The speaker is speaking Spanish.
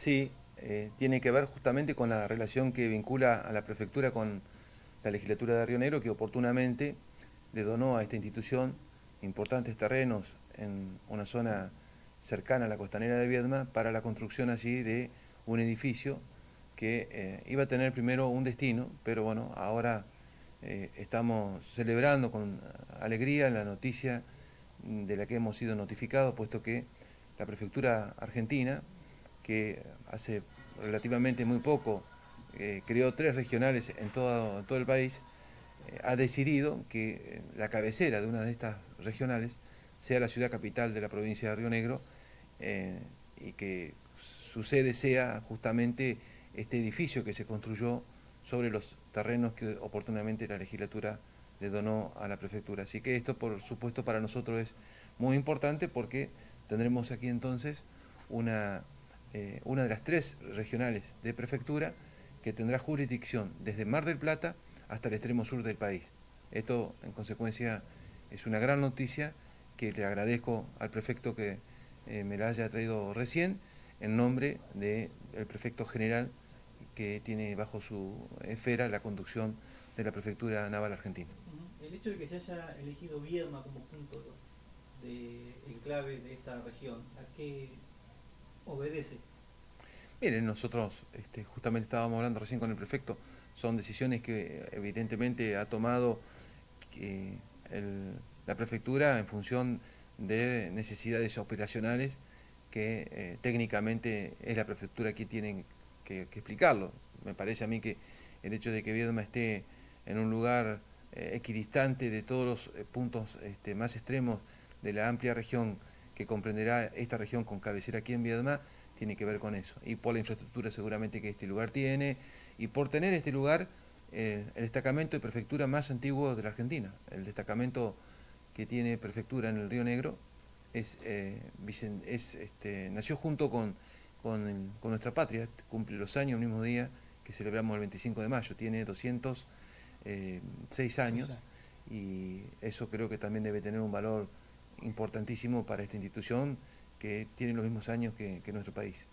Sí, eh, tiene que ver justamente con la relación que vincula a la prefectura con la legislatura de Río Negro, que oportunamente le donó a esta institución importantes terrenos en una zona cercana a la costanera de Viedma para la construcción allí de un edificio que eh, iba a tener primero un destino, pero bueno, ahora eh, estamos celebrando con alegría la noticia de la que hemos sido notificados, puesto que la prefectura argentina, que hace relativamente muy poco eh, creó tres regionales en todo, todo el país, ha decidido que la cabecera de una de estas regionales sea la ciudad capital de la provincia de Río Negro y que su sede sea justamente este edificio que se construyó sobre los terrenos que oportunamente la legislatura le donó a la prefectura. Así que esto, por supuesto, para nosotros es muy importante porque tendremos aquí entonces una, eh, una de las tres regionales de prefectura que tendrá jurisdicción desde Mar del Plata hasta el extremo sur del país. Esto, en consecuencia, es una gran noticia que le agradezco al prefecto que eh, me la haya traído recién en nombre del prefecto general que tiene bajo su esfera la conducción de la Prefectura Naval Argentina. El hecho de que se haya elegido Viedma como punto de enclave de esta región, ¿a qué Miren, nosotros este, justamente estábamos hablando recién con el prefecto, son decisiones que evidentemente ha tomado la prefectura en función de necesidades operacionales que eh, técnicamente es la prefectura que tiene que, explicarlo. Me parece a mí que el hecho de que Viedma esté en un lugar eh, equidistante de todos los eh, puntos este, más extremos de la amplia región que comprenderá esta región con cabecera aquí en Viedma, tiene que ver con eso. Y por la infraestructura seguramente que este lugar tiene, y por tener este lugar el destacamento de prefectura más antiguo de la Argentina, el destacamento que tiene prefectura en el Río Negro, es, es este, nació junto con con, nuestra patria, cumple los años el mismo día que celebramos el 25 de mayo, tiene 206 eh, años. Y eso creo que también debe tener un valor importantísimo para esta institución que tiene los mismos años que nuestro país.